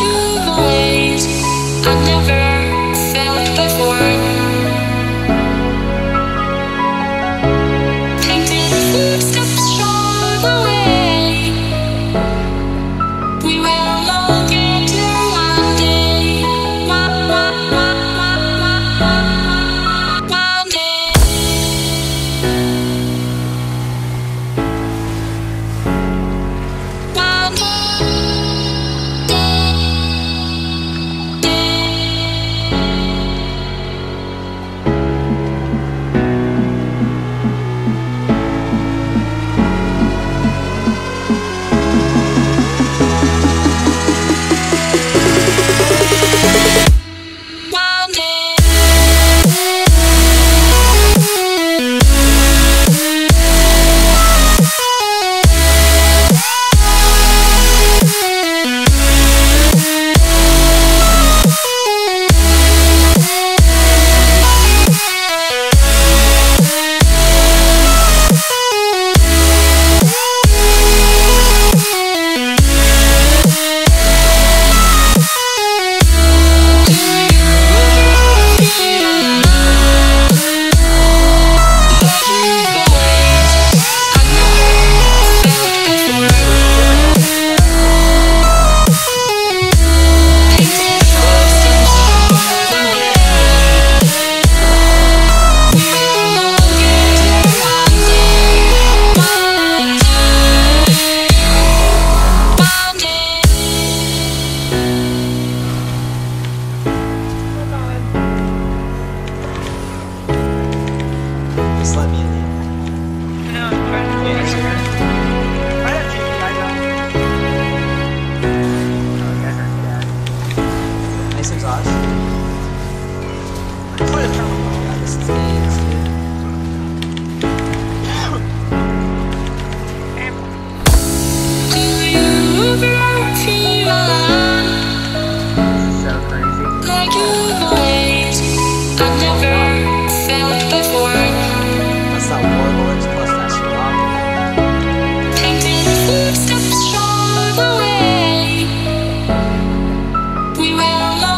you.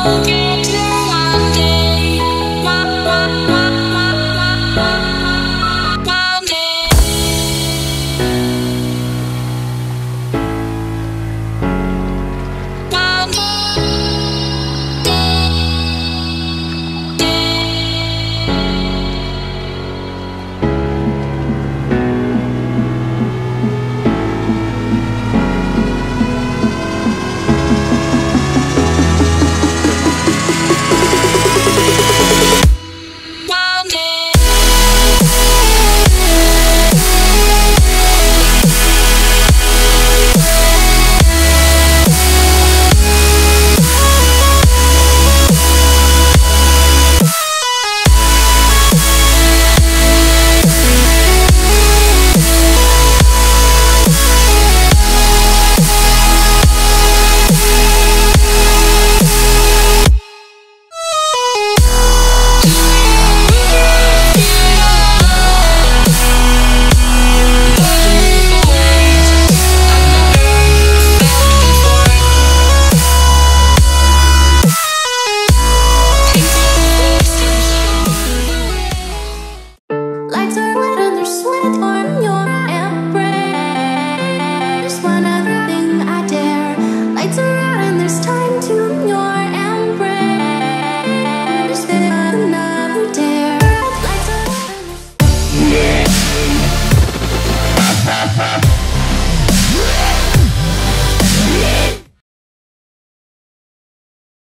Okay.